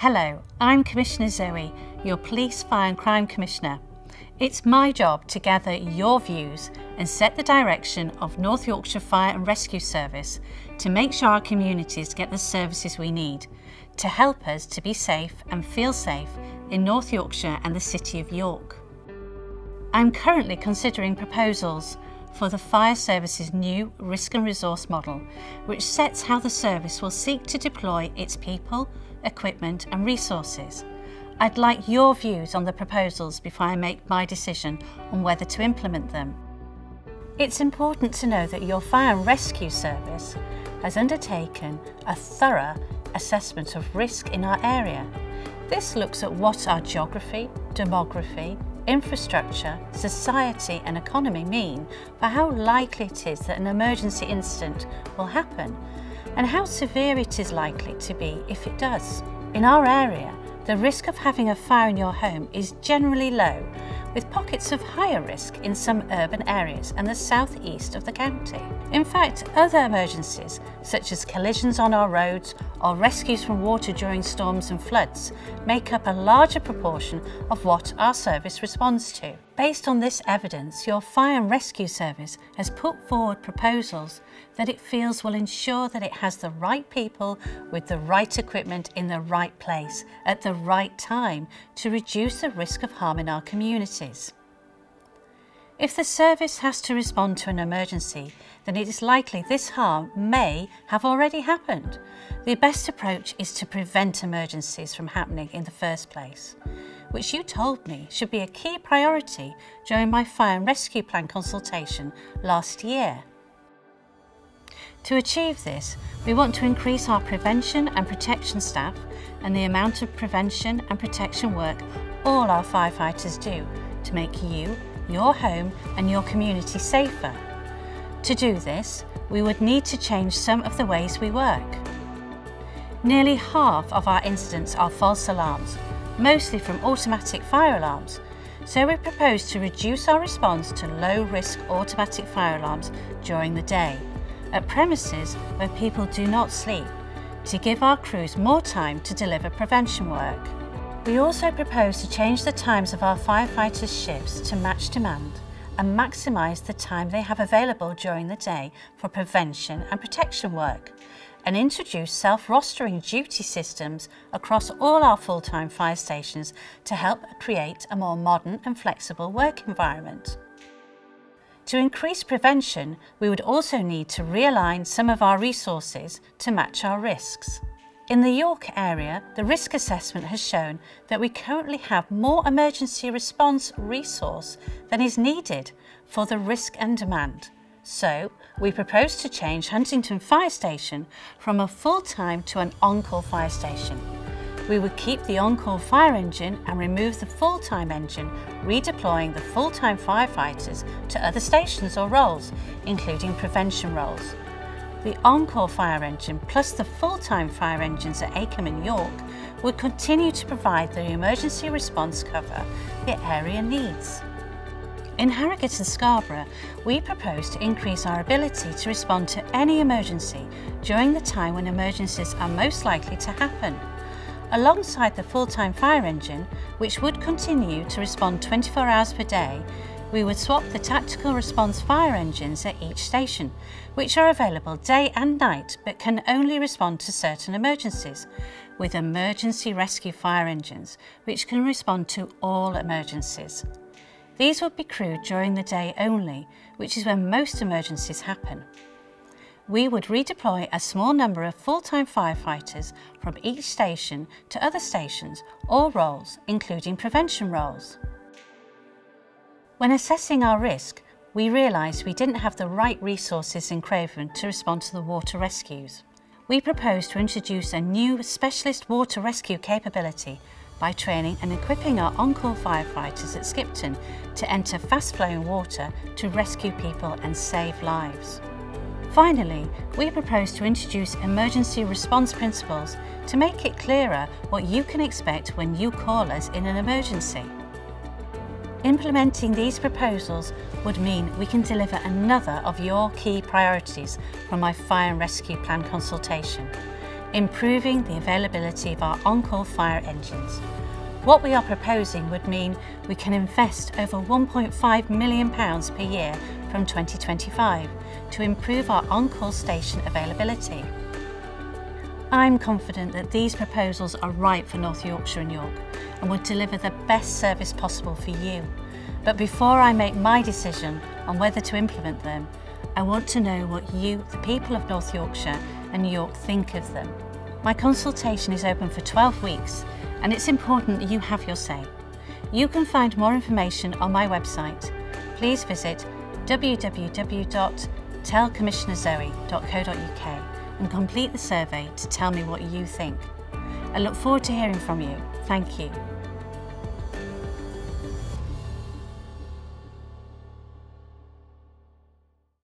Hello, I'm Commissioner Zoe, your Police, Fire and Crime Commissioner. It's my job to gather your views and set the direction of North Yorkshire Fire and Rescue Service to make sure our communities get the services we need to help us to be safe and feel safe in North Yorkshire and the City of York. I'm currently considering proposals for the Fire Service's new risk and resource model, which sets how the service will seek to deploy its people, equipment and resources. I'd like your views on the proposals before I make my decision on whether to implement them. It's important to know that your fire and rescue service has undertaken a thorough assessment of risk in our area. This looks at what our geography, demography, infrastructure, society and economy mean for how likely it is that an emergency incident will happen and how severe it is likely to be if it does. In our area, the risk of having a fire in your home is generally low, with pockets of higher risk in some urban areas and the southeast of the county. In fact, other emergencies, such as collisions on our roads or rescues from water during storms and floods, make up a larger proportion of what our service responds to. Based on this evidence, your fire and rescue service has put forward proposals that it feels will ensure that it has the right people with the right equipment in the right place at the right time to reduce the risk of harm in our communities. If the service has to respond to an emergency, then it is likely this harm may have already happened. The best approach is to prevent emergencies from happening in the first place, which you told me should be a key priority during my fire and rescue plan consultation last year. To achieve this, we want to increase our prevention and protection staff and the amount of prevention and protection work all our firefighters do to make you, your home and your community safer. To do this, we would need to change some of the ways we work. Nearly half of our incidents are false alarms, mostly from automatic fire alarms, so we propose to reduce our response to low-risk automatic fire alarms during the day at premises where people do not sleep to give our crews more time to deliver prevention work. We also propose to change the times of our firefighters' shifts to match demand and maximise the time they have available during the day for prevention and protection work and introduce self-rostering duty systems across all our full-time fire stations to help create a more modern and flexible work environment. To increase prevention, we would also need to realign some of our resources to match our risks. In the York area, the risk assessment has shown that we currently have more emergency response resource than is needed for the risk and demand. So, we propose to change Huntington Fire Station from a full-time to an on-call fire station. We would keep the on-call fire engine and remove the full-time engine, redeploying the full-time firefighters to other stations or roles, including prevention roles. The on-call fire engine plus the full-time fire engines at Acomb and York would continue to provide the emergency response cover the area needs. In Harrogate and Scarborough, we propose to increase our ability to respond to any emergency during the time when emergencies are most likely to happen alongside the full-time fire engine, which would continue to respond 24 hours per day, we would swap the tactical response fire engines at each station, which are available day and night but can only respond to certain emergencies, with emergency rescue fire engines, which can respond to all emergencies. These would be crewed during the day only, which is when most emergencies happen we would redeploy a small number of full-time firefighters from each station to other stations or roles, including prevention roles. When assessing our risk, we realised we didn't have the right resources in Craven to respond to the water rescues. We proposed to introduce a new specialist water rescue capability by training and equipping our on-call firefighters at Skipton to enter fast-flowing water to rescue people and save lives. Finally, we propose to introduce emergency response principles to make it clearer what you can expect when you call us in an emergency. Implementing these proposals would mean we can deliver another of your key priorities from my fire and rescue plan consultation. improving the availability of our on-call fire engines. What we are proposing would mean we can invest over £1.5 million per year from 2025 to improve our on-call station availability. I'm confident that these proposals are right for North Yorkshire and York and will deliver the best service possible for you. But before I make my decision on whether to implement them, I want to know what you, the people of North Yorkshire and York, think of them. My consultation is open for 12 weeks and it's important that you have your say. You can find more information on my website. Please visit www.tellcommissionerzoe.co.uk and complete the survey to tell me what you think. I look forward to hearing from you. Thank you.